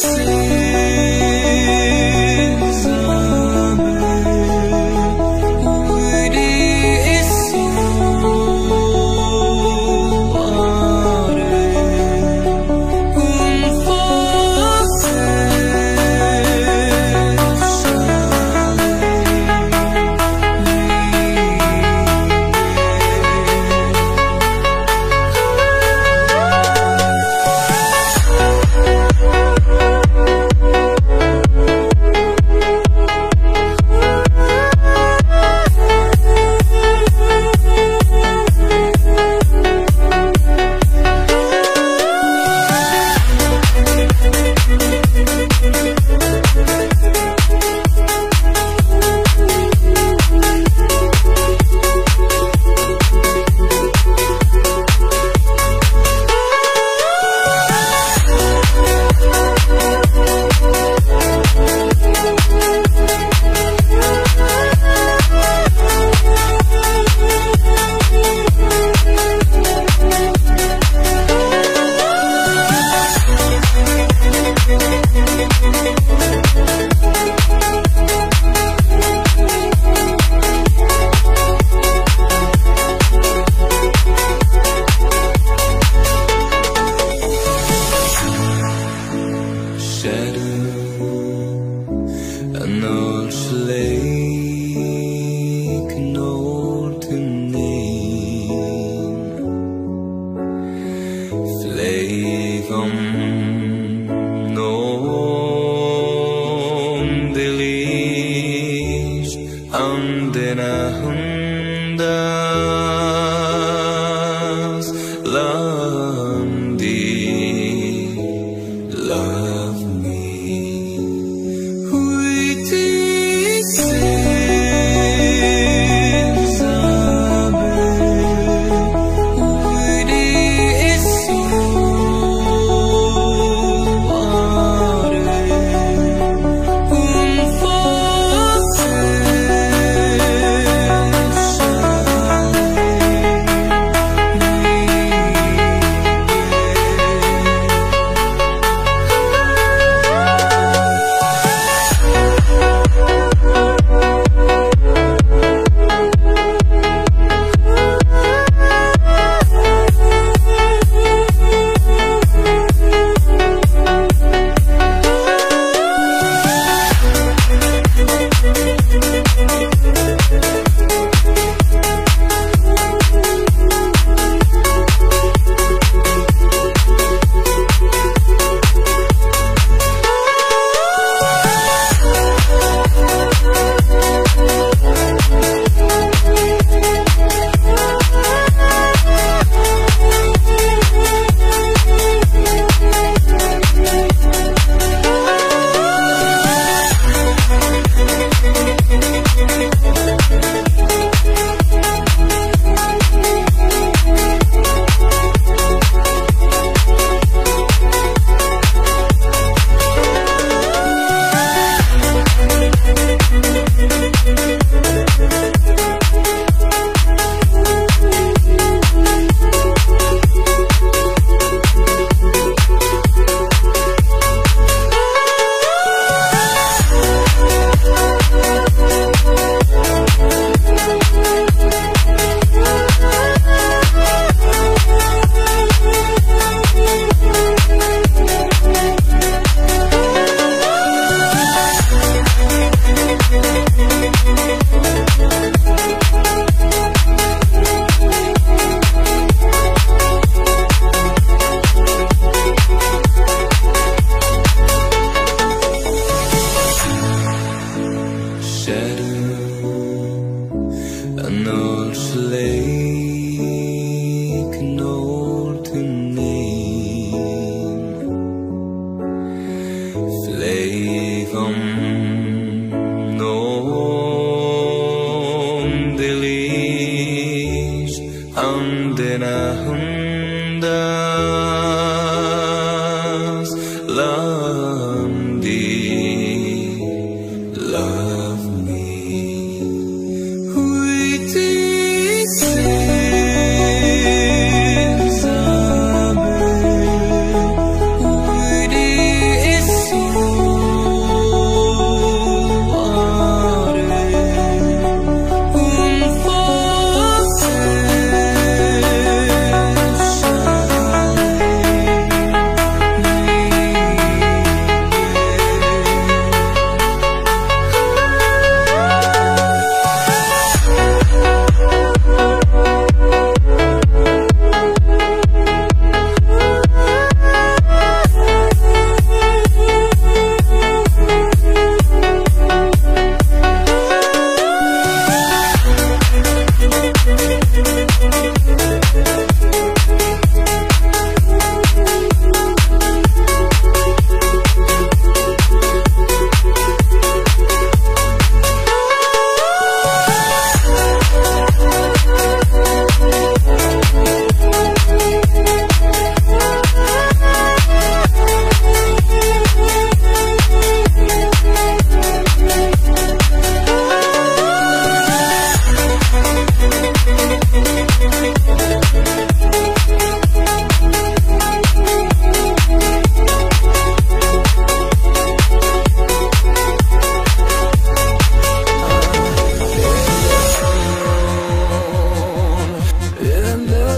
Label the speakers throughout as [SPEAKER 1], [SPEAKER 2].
[SPEAKER 1] It's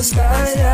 [SPEAKER 1] the sky.